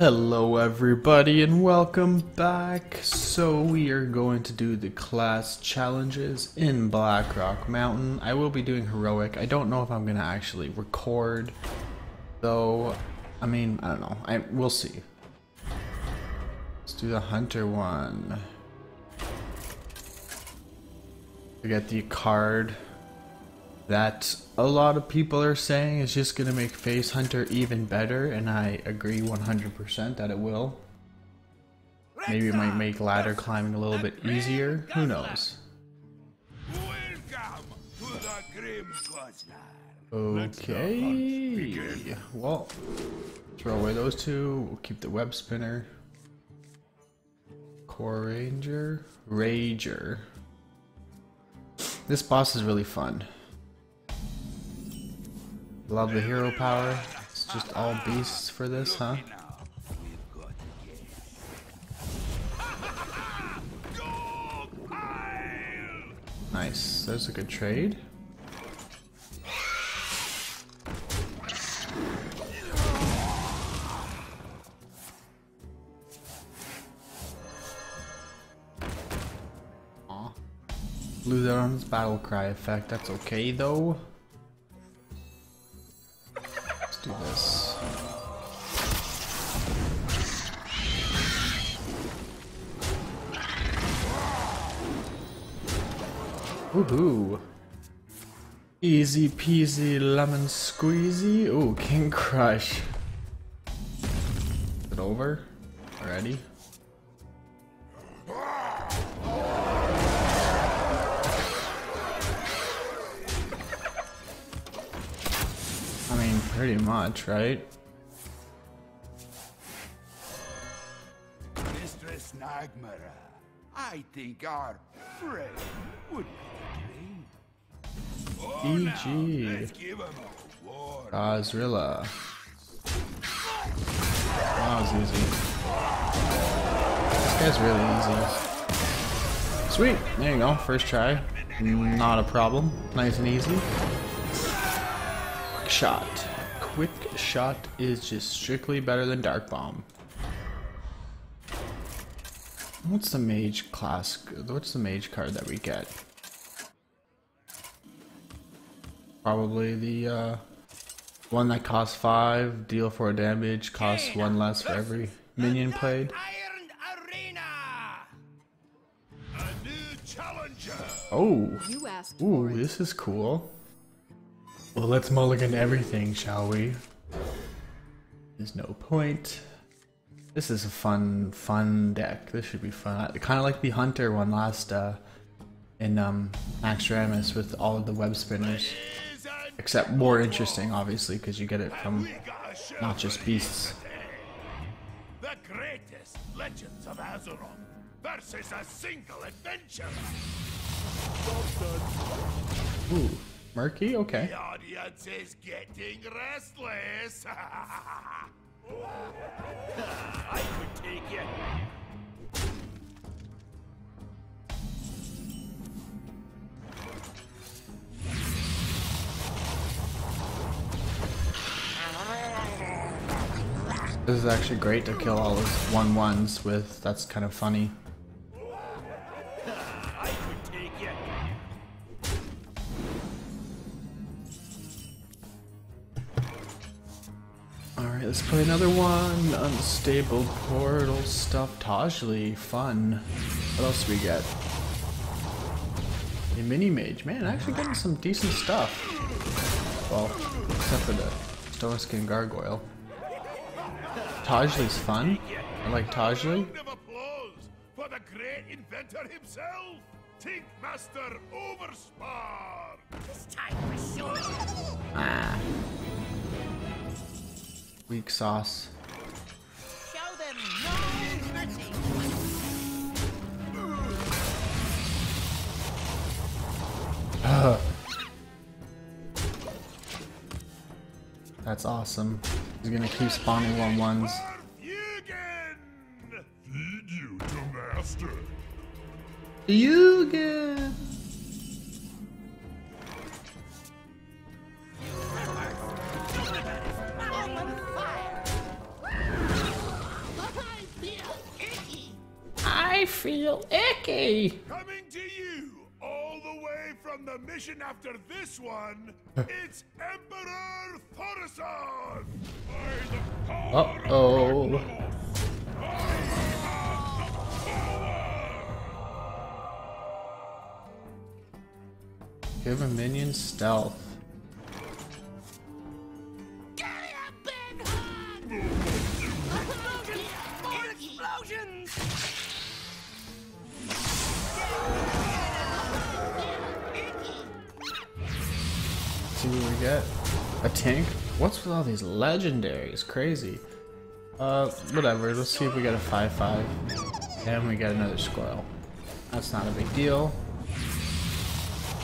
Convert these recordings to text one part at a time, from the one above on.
Hello everybody and welcome back. So we are going to do the class challenges in Blackrock Mountain. I will be doing heroic. I don't know if I'm going to actually record though. I mean, I don't know. I we'll see. Let's do the hunter one. To get the card that a lot of people are saying is just going to make Face Hunter even better, and I agree 100% that it will. Maybe it might make ladder climbing a little bit easier. Who knows? Okay. Well, throw away those two. We'll keep the web spinner. Core Ranger. Rager. This boss is really fun. Love the hero power. It's just all beasts for this, huh? Nice. That's a good trade. Lose out on his battle cry effect. That's okay though. Do this. Woohoo! Easy peasy lemon squeezy. Ooh, King Krush. Is it over? Already? Pretty much, right? Mistress Nagmara, I think our friend would agree. EG. Gahz'rilla. That was easy. This guy's really easy. Sweet, there you go, first try. Not a problem, nice and easy. Shot quick shot is just strictly better than dark bomb. What's the mage class? What's the mage card that we get? Probably the uh, one that costs five, deal four damage, costs one less for every minion played. Oh, ooh, this is cool. Well, let's mulligan everything, shall we? There's no point. This is a fun, fun deck. This should be fun. Kind of like the Hunter one last uh, in um, Naxxramas with all of the web spinners. Except more interesting, obviously, because you get it from not just beasts. The greatest legends of Azeroth versus a single adventure. Ooh. Murky? Okay. The audience is getting restless. I could take it. This is actually great to kill all those one ones with. That's kind of funny. Let's play another one. Unstable portal stuff. Tajli, fun. What else do we get? A mini mage. Man, actually getting some decent stuff. Well, except for the stone skin gargoyle. Tajli's fun. I like Tajli. for the great inventor himself, Master Overspark. This time for sure. Ah. Weak sauce. Show them no mercy. That's awesome. He's gonna keep spawning one ones. Feed you to master. Yugen. Feel icky. Coming to you all the way from the mission after this one, it's Emperor Thaurissan! Uh-oh. Give a minion stealth. A tank? What's with all these legendaries? Crazy. Uh, whatever. Let's see if we get a 5-5. And we get another squirrel. That's not a big deal.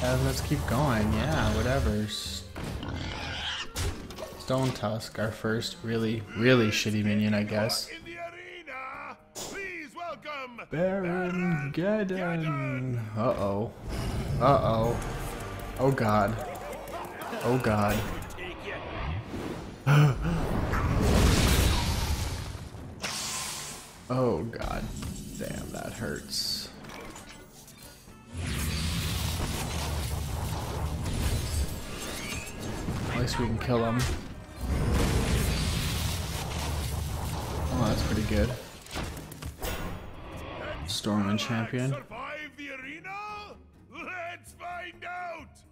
And let's keep going. Yeah, whatever. Stone Tusk, our first really, really shitty minion, I guess. Baron Geddon. Uh-oh. Uh-oh. Oh god. Oh god. oh god. Damn, that hurts. At least we can kill him. Oh, that's pretty good. Storm Stormwind champion.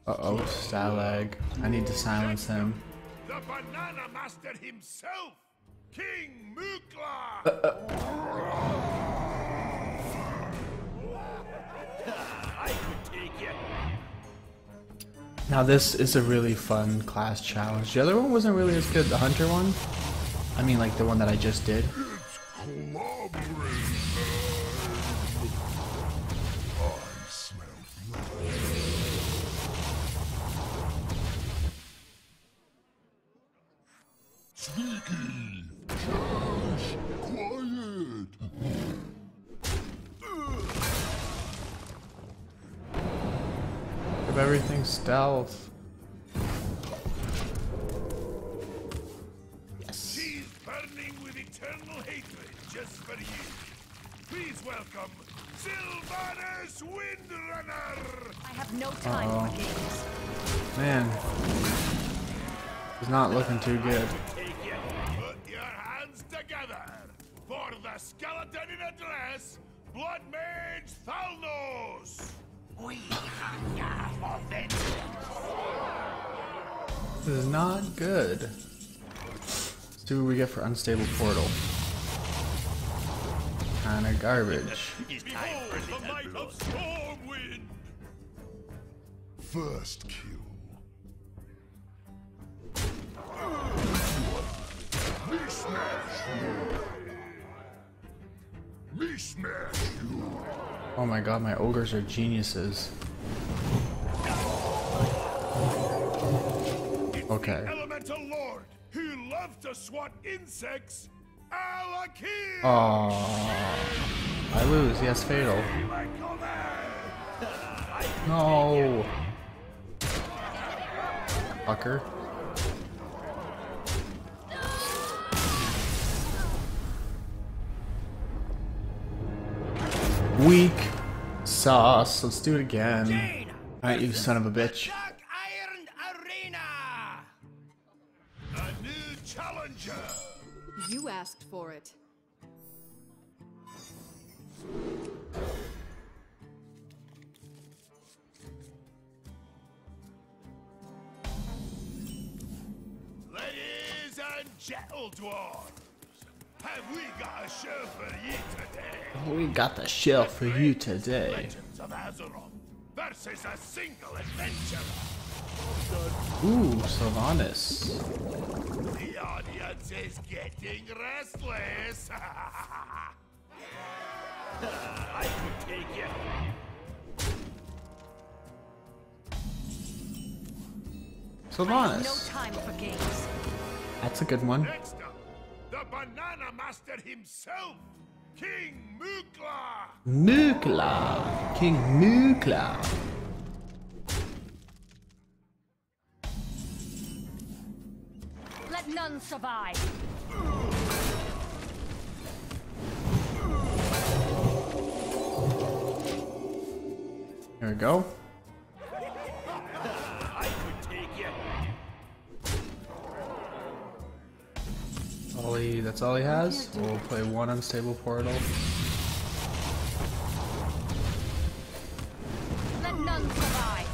Uh-oh, Stalagg. I need to silence him. The Banana Master himself, King Mukla! Uh, uh. I could. Now this is a really fun class challenge. The other one wasn't really as good, the hunter one. I mean like the one that I just did. Everything stealth. Yes. She's burning with eternal hatred just for you. Please welcome Sylvanas Windrunner! I have no time Uh-oh. for games. Man. He's not looking too good. Put your hands together for the skeleton in a dress, Blood Mage Thalnos! We hunger for vengeance. This is not good. Let's see what we get for unstable portal. Kinda garbage. Behold the might of Stormwind! First kill. Me smash you. Me smash you. Oh my god, my ogres are geniuses. Okay. Elemental Lord who loved to swat insects, Al'Akir! I lose. Yes, fatal. No. Fucker. Weak sauce. Let's do it again. Alright, you son of a bitch. Dark Iron Arena! A new challenger! You asked for it. Ladies and gentle dwarves, have we got a show for you today? We got the shell for you today. Legends of Azeroth versus a single adventurer. Ooh, Sylvanas. The audience is getting restless. I could take it. I have no Sylvanas. time for games. That's a good one. Next up, the Banana Master himself, King Mukla. Mukla. King Mukla. Let none survive. There we go. All he, that's all he has. We'll play one unstable portal. Let none survive.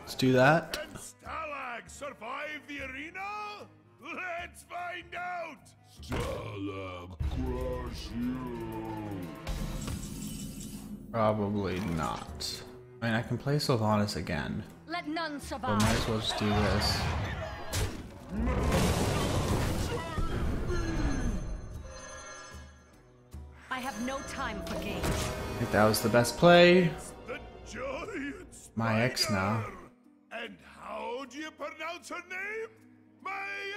Let's do that. Can Stalagg survive the arena? Let's find out! Stalagg crush you. Probably not. I mean, I can play Sylvanas again. Let none So survive. might as well just do this. I have no time for games. I think that was the best play. The My ex now. And how do you pronounce her name? My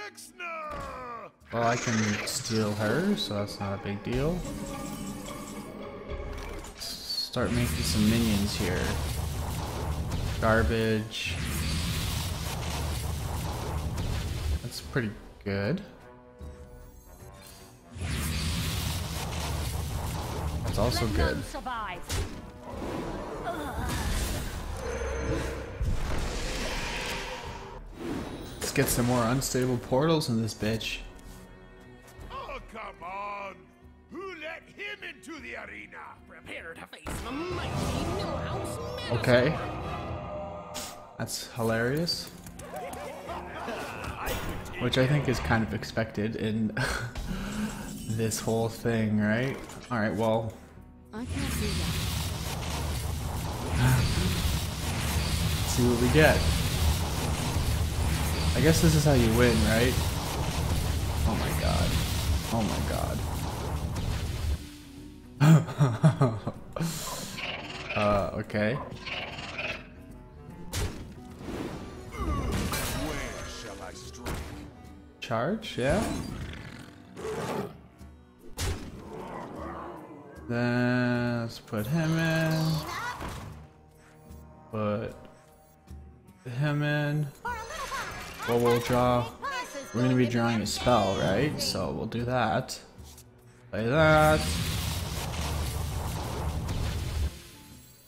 Exna! Well, I can steal her, so that's not a big deal. Start making some minions here. Garbage. That's pretty good. That's also good. Let's get some more unstable portals in this bitch. Oh, come on! Who let him into the arena? Prepare to face the mighty Millhouse Menace. Okay. That's hilarious. Which I think is kind of expected in this whole thing, right? Alright, well, I can't do that. let's see what we get. I guess this is how you win, right? Oh my god. Oh my god. uh, okay. Charge, yeah. Then let's put him in. Put him in. Well, we'll draw. We're gonna be drawing a spell, right? So we'll do that. Play that.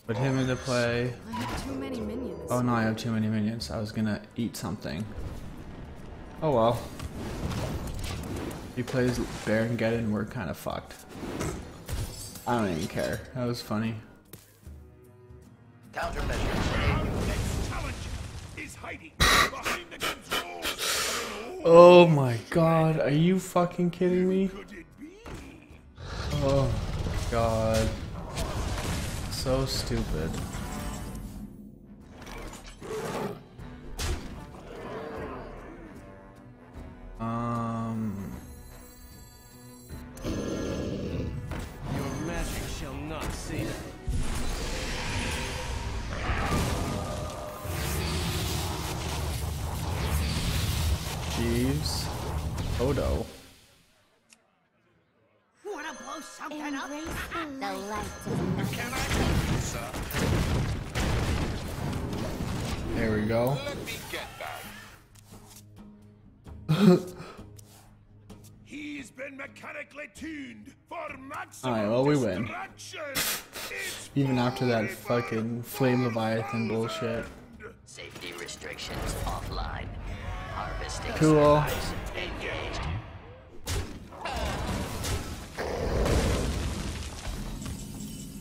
Put him into play. I have too many minions. Oh no, I have too many minions. I was gonna eat something. Oh well. He plays Baron Geddon, we're kinda fucked. I don't even care. That was funny. Next challenge is hiding behind the controls. Oh my god, are you fucking kidding me? Oh god. So stupid. Shall not save. Jeeves. Odo. Wanna blow something up? The light of. Can I help you, sir? There we go. been mechanically tuned for maximum Alright, well, we win. Even after that fucking flame leviathan bullshit. Safety restrictions offline. Harvesting Cool. engaged.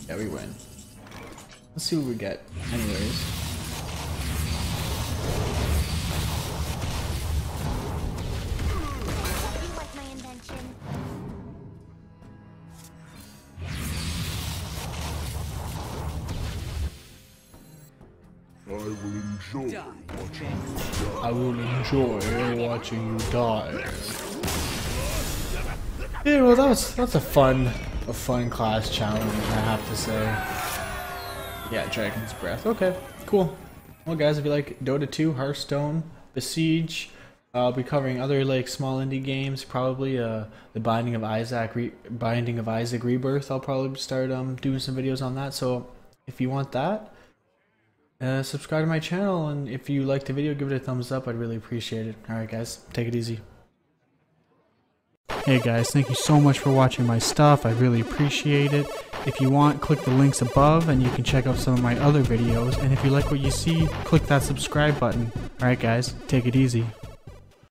Yeah, we win. Let's see what we get. Anyways. I will enjoy watching I will enjoy watching you die. Yeah, well, that was that's a fun, a fun class challenge, I have to say. Yeah, Dragon's Breath. Okay, cool. Well, guys, if you like Dota 2, Hearthstone, Besiege, I'll be covering other like small indie games. Probably uh, the Binding of Isaac, Re- Binding of Isaac Rebirth. I'll probably start um doing some videos on that. So if you want that, uh, subscribe to my channel, and if you liked the video, give it a thumbs up. I'd really appreciate it. Alright, guys, take it easy. Hey guys, thank you so much for watching my stuff. I really appreciate it. If you want, click the links above and you can check out some of my other videos. And if you like what you see, click that subscribe button. Alright guys, take it easy.